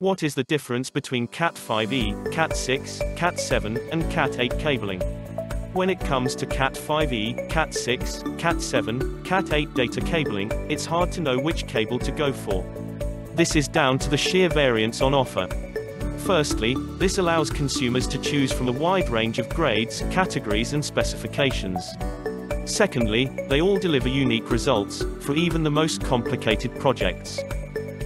What is the difference between Cat5e, Cat6, Cat7, and Cat8 cabling? When it comes to Cat5e, Cat6, Cat7, Cat8 data cabling, it's hard to know which cable to go for. This is down to the sheer variance on offer. Firstly, this allows consumers to choose from a wide range of grades, categories and specifications. Secondly, they all deliver unique results, for even the most complicated projects.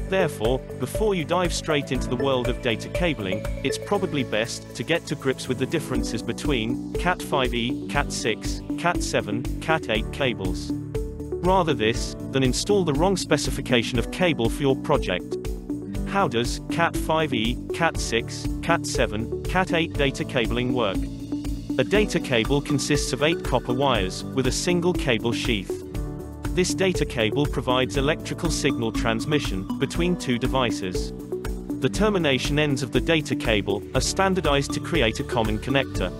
Therefore, before you dive straight into the world of data cabling, it's probably best to get to grips with the differences between Cat5e, Cat6, Cat7, Cat8 cables. Rather this, than install the wrong specification of cable for your project. How does Cat5e, Cat6, Cat7, Cat8 data cabling work? A data cable consists of eight copper wires, with a single cable sheath. This data cable provides electrical signal transmission between two devices. The termination ends of the data cable are standardized to create a common connector.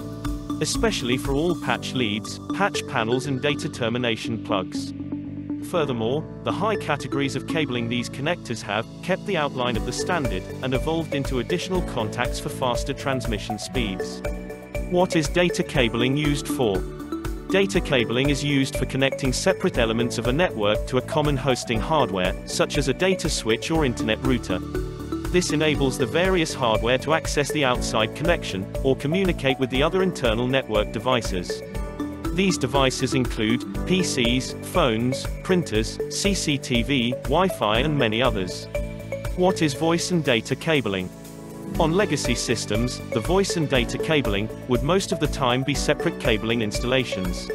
Especially for all patch leads, patch panels and data termination plugs. Furthermore, the high categories of cabling these connectors have kept the outline of the standard and evolved into additional contacts for faster transmission speeds. What is data cabling used for? Data cabling is used for connecting separate elements of a network to a common hosting hardware, such as a data switch or internet router. This enables the various hardware to access the outside connection, or communicate with the other internal network devices. These devices include PCs, phones, printers, CCTV, Wi-Fi and many others. What is voice and data cabling? On legacy systems, the voice and data cabling would most of the time be separate cabling installations.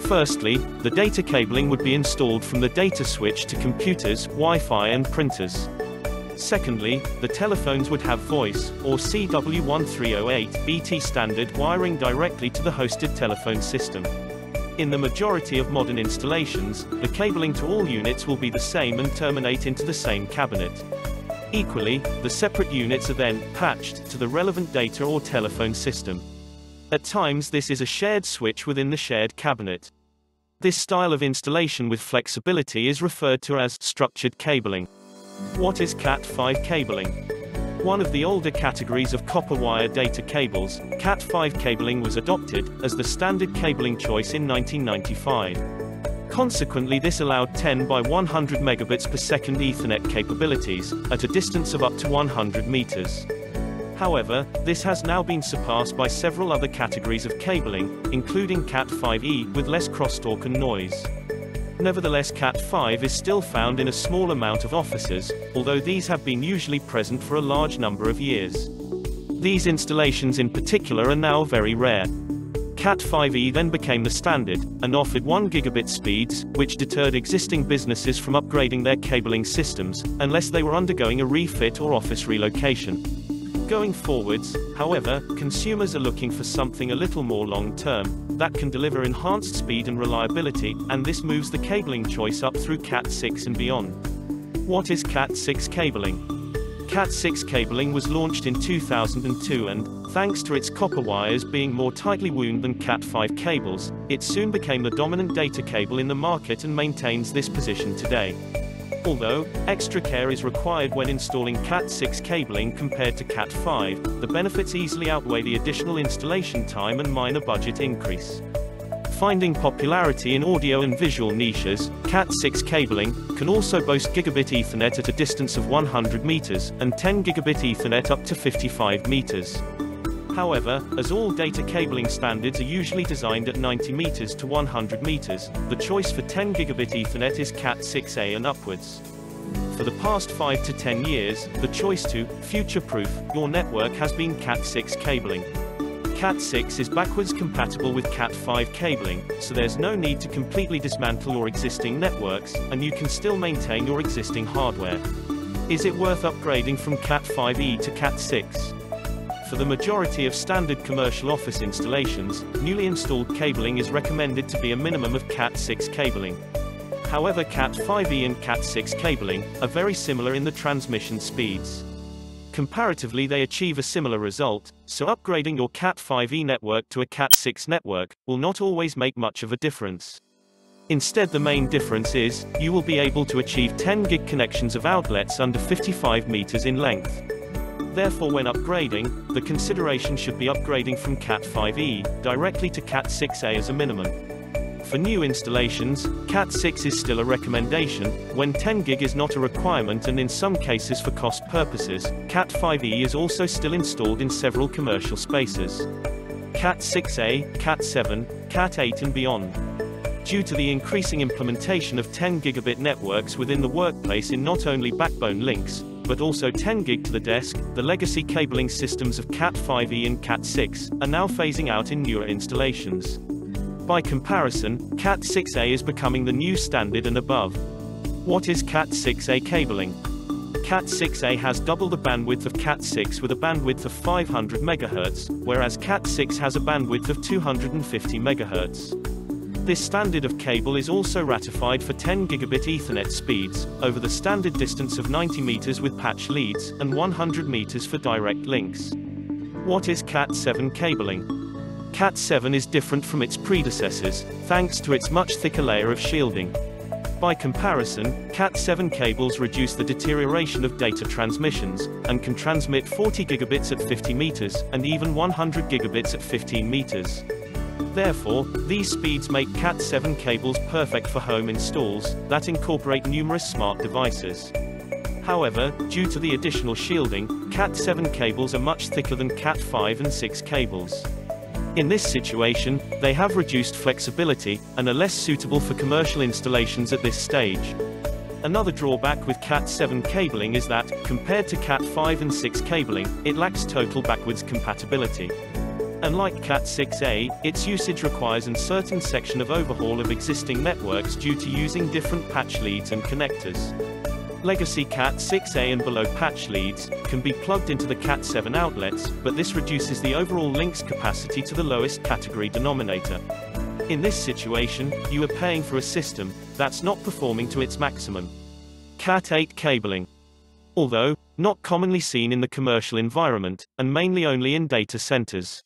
Firstly, the data cabling would be installed from the data switch to computers, Wi-Fi and printers. Secondly, the telephones would have voice, or CW1308, BT standard wiring directly to the hosted telephone system. In the majority of modern installations, the cabling to all units will be the same and terminate into the same cabinet. Equally, the separate units are then patched to the relevant data or telephone system. At times this is a shared switch within the shared cabinet. This style of installation with flexibility is referred to as structured cabling. What is Cat5 cabling? One of the older categories of copper wire data cables, Cat5 cabling was adopted as the standard cabling choice in 1995. Consequently this allowed 10 by 100 megabits per second Ethernet capabilities, at a distance of up to 100 meters. However, this has now been surpassed by several other categories of cabling, including Cat5e with less crosstalk and noise. Nevertheless Cat5 is still found in a small amount of offices, although these have been usually present for a large number of years. These installations in particular are now very rare. Cat5e then became the standard, and offered 1 gigabit speeds, which deterred existing businesses from upgrading their cabling systems, unless they were undergoing a refit or office relocation. Going forwards, however, consumers are looking for something a little more long-term, that can deliver enhanced speed and reliability, and this moves the cabling choice up through Cat6 and beyond. What is Cat6 cabling? Cat6 cabling was launched in 2002 and, thanks to its copper wires being more tightly wound than Cat5 cables, it soon became the dominant data cable in the market and maintains this position today. Although, extra care is required when installing Cat6 cabling compared to Cat5, the benefits easily outweigh the additional installation time and minor budget increase. Finding popularity in audio and visual niches, Cat6 cabling can also boast gigabit Ethernet at a distance of 100 meters, and 10 gigabit Ethernet up to 55 meters. However, as all data cabling standards are usually designed at 90 meters to 100 meters, the choice for 10 gigabit Ethernet is Cat6a and upwards. For the past 5 to 10 years, the choice to future-proof your network has been Cat6 cabling. Cat6 is backwards compatible with Cat5 cabling, so there's no need to completely dismantle your existing networks, and you can still maintain your existing hardware. Is it worth upgrading from Cat5e to Cat6? For the majority of standard commercial office installations, newly installed cabling is recommended to be a minimum of Cat6 cabling. However Cat5e and Cat6 cabling are very similar in the transmission speeds. Comparatively they achieve a similar result, so upgrading your Cat5e network to a Cat6 network will not always make much of a difference. Instead the main difference is, you will be able to achieve 10 gig connections of outlets under 55 meters in length. Therefore when upgrading, the consideration should be upgrading from Cat5e, directly to Cat6a as a minimum. For new installations, Cat6 is still a recommendation, when 10 gig is not a requirement and in some cases for cost purposes, Cat5e is also still installed in several commercial spaces. Cat6a, Cat7, Cat8 and beyond. Due to the increasing implementation of 10 gigabit networks within the workplace in not only backbone links, but also 10 gig to the desk, the legacy cabling systems of Cat5e and Cat6 are now phasing out in newer installations. By comparison, Cat6a is becoming the new standard and above. What is Cat6a cabling? Cat6a has double the bandwidth of Cat6 with a bandwidth of 500 MHz, whereas Cat6 has a bandwidth of 250 MHz. This standard of cable is also ratified for 10 gigabit Ethernet speeds, over the standard distance of 90 meters with patch leads, and 100 meters for direct links. What is Cat7 cabling? Cat7 is different from its predecessors, thanks to its much thicker layer of shielding. By comparison, Cat7 cables reduce the deterioration of data transmissions, and can transmit 40 gigabits at 50 meters, and even 100 gigabits at 15 meters. Therefore, these speeds make Cat7 cables perfect for home installs that incorporate numerous smart devices. However, due to the additional shielding, Cat7 cables are much thicker than Cat5 and 6 cables. In this situation, they have reduced flexibility, and are less suitable for commercial installations at this stage. Another drawback with Cat7 cabling is that, compared to Cat5 and 6 cabling, it lacks total backwards compatibility. Unlike Cat6a, its usage requires a certain section of overhaul of existing networks due to using different patch leads and connectors. Legacy Cat6a and below patch leads can be plugged into the Cat7 outlets, but this reduces the overall links capacity to the lowest category denominator. In this situation, you are paying for a system that's not performing to its maximum. Cat8 cabling. Although, not commonly seen in the commercial environment, and mainly only in data centers.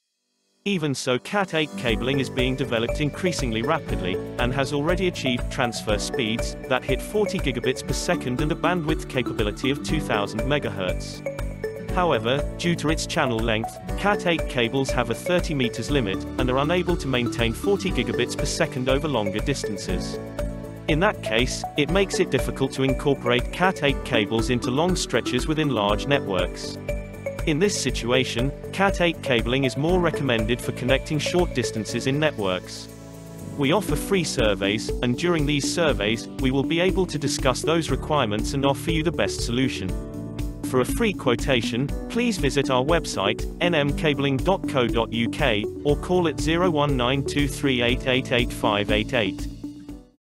Even so Cat8 cabling is being developed increasingly rapidly, and has already achieved transfer speeds that hit 40 gigabits per second and a bandwidth capability of 2000 MHz. However, due to its channel length, Cat8 cables have a 30 meters limit, and are unable to maintain 40 gigabits per second over longer distances. In that case, it makes it difficult to incorporate Cat8 cables into long stretches within large networks. In this situation, Cat8 cabling is more recommended for connecting short distances in networks. We offer free surveys, and during these surveys, we will be able to discuss those requirements and offer you the best solution. For a free quotation, please visit our website, nmcabling.co.uk, or call at 01923888588.